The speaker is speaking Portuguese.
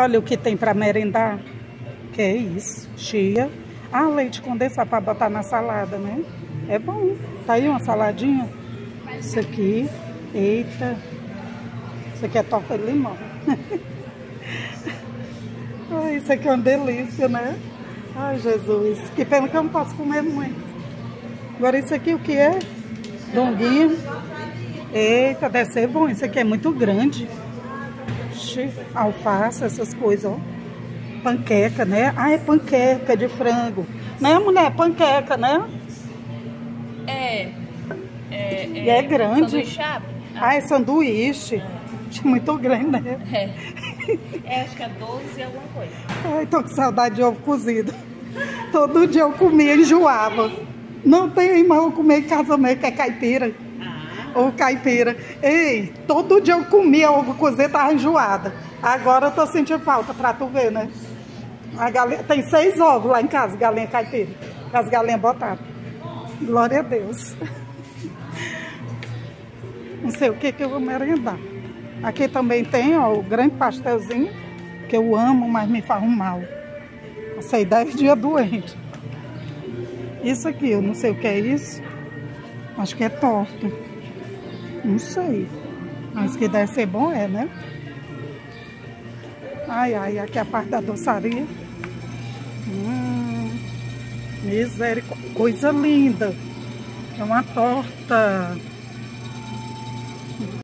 Olha o que tem para merendar. Que é isso, chia. Ah, leite condensado para botar na salada, né? É bom. Tá aí uma saladinha. Isso aqui. Eita. Isso aqui é torta de limão. Ai, isso aqui é uma delícia, né? Ai, Jesus. Que pena que eu não posso comer muito. Agora isso aqui o que é? Donguinho. Eita, deve ser bom. Isso aqui é muito grande. Alface, essas coisas, ó. Panqueca, né? Ah, é panqueca de frango. Né, mulher? Panqueca, né? É. É, é, e é grande. Sanduíche Ah, é sanduíche. É. Muito grande, né? É. é. Acho que é 12 e alguma coisa. Ai, tô com saudade de ovo cozido. Todo dia eu comia e enjoava. Não tem irmão, eu comia em casamento, que é caipira. Ovo caipira. Ei, todo dia eu comia ovo cozido, tava enjoada. Agora eu tô sentindo falta, pra tu ver, né? A galinha, tem seis ovos lá em casa, galinha caipira. As galinhas botaram. Glória a Deus. Não sei o que que eu vou merendar. Aqui também tem ó, o grande pastelzinho, que eu amo, mas me faz um mal. Passei 10 dias doente. Isso aqui, eu não sei o que é isso. Acho que é torta. Não sei. Mas que deve ser bom é, né? Ai, ai, aqui é a parte da doçaria. Hum, misericórdia. Coisa linda. É uma torta